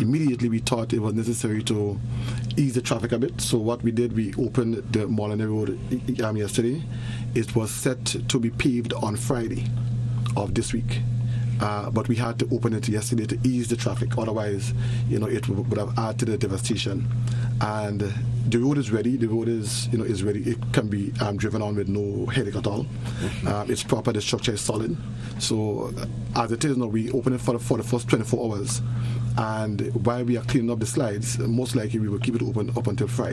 immediately we thought it was necessary to ease the traffic a bit. So what we did, we opened the Moliniere Road um, yesterday. It was set to be paved on Friday of this week. Uh, but we had to open it yesterday to ease the traffic. Otherwise, you know, it would have added to the devastation. And the road is ready. The road is, you know, is ready. It can be um, driven on with no headache at all. Mm-hmm. Um, it's proper. The structure is solid. So uh, as it is now, we open it for the, for the first 24 hours. And while we are cleaning up the slides, most likely we will keep it open up until Friday.